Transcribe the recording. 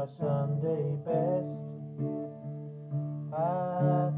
my Sunday best. I